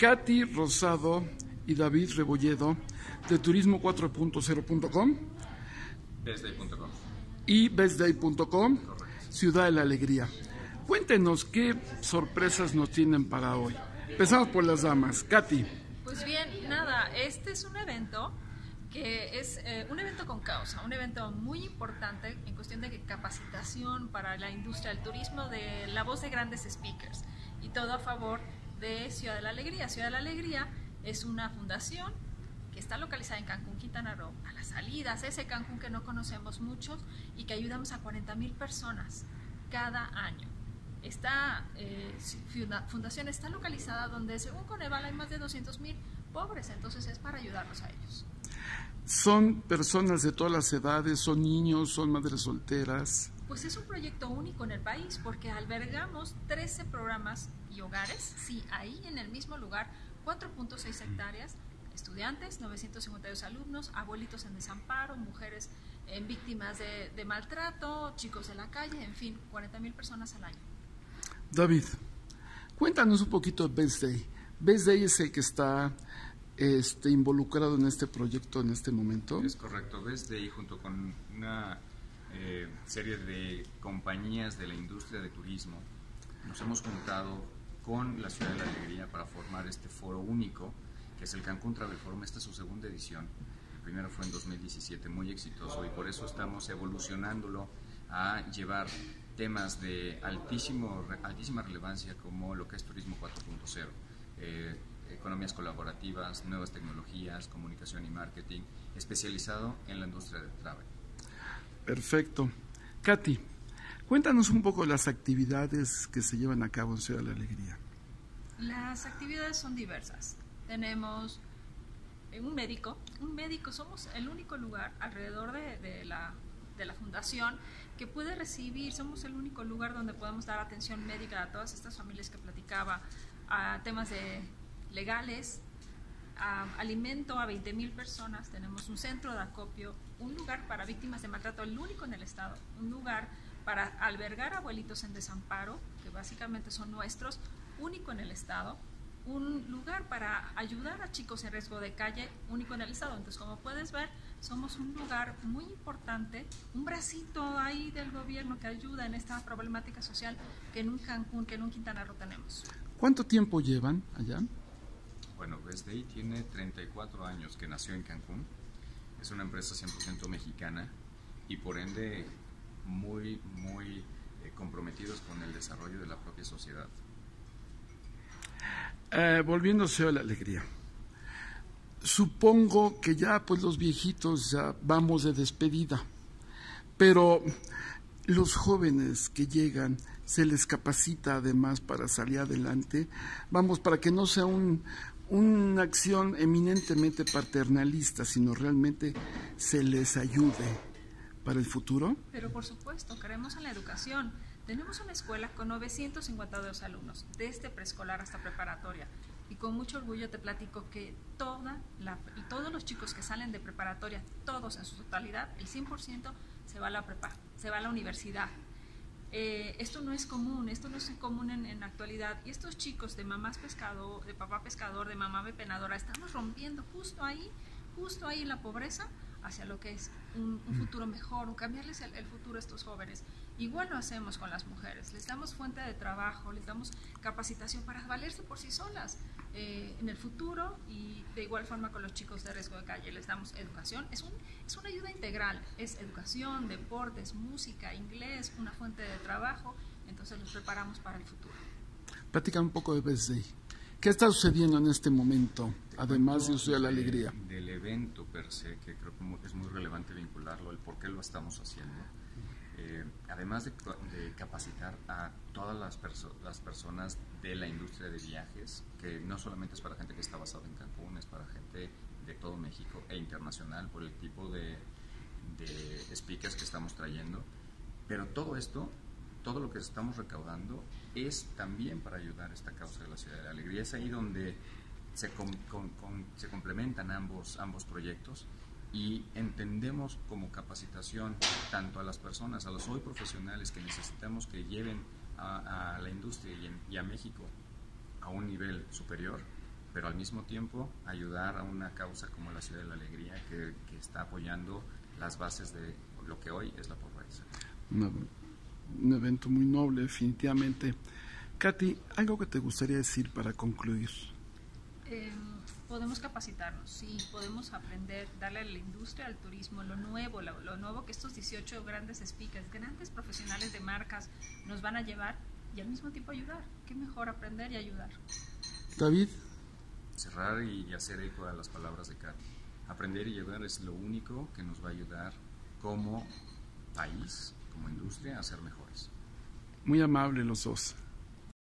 Katy Rosado y David Rebolledo de turismo4.0.com Bestday.com. y bestday.com, Ciudad de la Alegría. Cuéntenos qué sorpresas nos tienen para hoy. Empezamos por las damas. Katy, Pues bien, nada, este es un evento que es eh, un evento con causa, un evento muy importante en cuestión de capacitación para la industria del turismo, de la voz de grandes speakers y todo a favor de Ciudad de la Alegría. Ciudad de la Alegría es una fundación que está localizada en Cancún, Quintana Roo, a las salidas, ese Cancún que no conocemos muchos y que ayudamos a 40 mil personas cada año. Esta eh, funda- fundación está localizada donde, según Coneval, hay más de 200 mil pobres, entonces es para ayudarlos a ellos. son personas de todas las edades, son niños, son madres solteras. Pues es un proyecto único en el país porque albergamos 13 programas y hogares, sí, ahí en el mismo lugar, 4.6 hectáreas, estudiantes, 952 alumnos, abuelitos en desamparo, mujeres en víctimas de, de maltrato, chicos de la calle, en fin, 40 mil personas al año. David, cuéntanos un poquito de Best Day. Best Day es el que está este, involucrado en este proyecto en este momento. Es correcto. Bestday junto con una eh, serie de compañías de la industria de turismo nos hemos juntado con la Ciudad de la Alegría para formar este foro único que es el Cancún Travel Forum. Esta es su segunda edición. El primero fue en 2017, muy exitoso y por eso estamos evolucionándolo a llevar temas de altísimo, altísima relevancia como lo que es Turismo 4.0, eh, economías colaborativas, nuevas tecnologías, comunicación y marketing, especializado en la industria del travel. Perfecto. Katy, cuéntanos un poco las actividades que se llevan a cabo en Ciudad de la Alegría. Las actividades son diversas. Tenemos un médico, un médico, somos el único lugar alrededor de, de la, de la fundación que puede recibir, somos el único lugar donde podemos dar atención médica a todas estas familias que platicaba, a temas de legales, a alimento a 20 mil personas, tenemos un centro de acopio, un lugar para víctimas de maltrato, el único en el estado, un lugar para albergar abuelitos en desamparo, que básicamente son nuestros, único en el estado, un lugar para ayudar a chicos en riesgo de calle, único en el estado. Entonces, como puedes ver, somos un lugar muy importante, un bracito ahí del gobierno que ayuda en esta problemática social que en un Cancún, que en un Quintana Roo tenemos. ¿Cuánto tiempo llevan allá? Bueno, Bestday tiene 34 años que nació en Cancún. Es una empresa 100% mexicana y por ende muy, muy eh, comprometidos con el desarrollo de la propia sociedad. Eh, volviendo a la Alegría. Supongo que ya pues los viejitos ya vamos de despedida, pero los jóvenes que llegan se les capacita además para salir adelante, vamos, para que no sea un, una acción eminentemente paternalista, sino realmente se les ayude para el futuro. Pero por supuesto, creemos en la educación. Tenemos una escuela con 952 alumnos, desde preescolar hasta preparatoria. Y con mucho orgullo te platico que toda la, todos los chicos que salen de preparatoria, todos en su totalidad, el 100% se va a la prepa, se va a la universidad. Eh, esto no es común, esto no es común en, en la actualidad. Y estos chicos de mamás pescador, de papá pescador, de mamá pepenadora, estamos rompiendo justo ahí, justo ahí la pobreza hacia lo que es un, un futuro mejor, un cambiarles el, el, futuro a estos jóvenes. Igual lo hacemos con las mujeres, les damos fuente de trabajo, les damos capacitación para valerse por sí solas eh, en el futuro y de igual forma con los chicos de riesgo de calle les damos educación. Es, un, es una ayuda integral, es educación, deportes, música, inglés, una fuente de trabajo, entonces los preparamos para el futuro. Platica un poco de Day. ¿Qué está sucediendo en este momento, además de de la Alegría? Del evento per se, que creo que es muy relevante vincularlo, el por qué lo estamos haciendo. Eh, además de, de, capacitar a todas las, perso las, personas de la industria de viajes, que no solamente es para gente que está basada en Cancún, es para gente de todo México e internacional por el tipo de, de speakers que estamos trayendo. Pero todo esto, todo lo que estamos recaudando es también para ayudar a esta causa de la ciudad de la alegría. Es ahí donde se, com se complementan ambos, ambos proyectos y entendemos como capacitación tanto a las personas, a los hoy profesionales que necesitamos que lleven a, la industria y, a México a un nivel superior, pero al mismo tiempo ayudar a una causa como la Ciudad de la Alegría que, está apoyando las bases de lo que hoy es la pobreza. Una- un evento muy noble, definitivamente. Katy, ¿algo que te gustaría decir para concluir? Eh, podemos capacitarnos, sí, podemos aprender, darle a la industria, al turismo, lo nuevo, lo, lo nuevo que estos 18 grandes speakers, grandes profesionales de marcas nos van a llevar y al mismo tiempo ayudar. Qué mejor aprender y ayudar. David, Cerrar y hacer eco a las palabras de Katy. Aprender y llevar es lo único que nos va a ayudar como país, como industria, a ser mejores. muy amable los dos.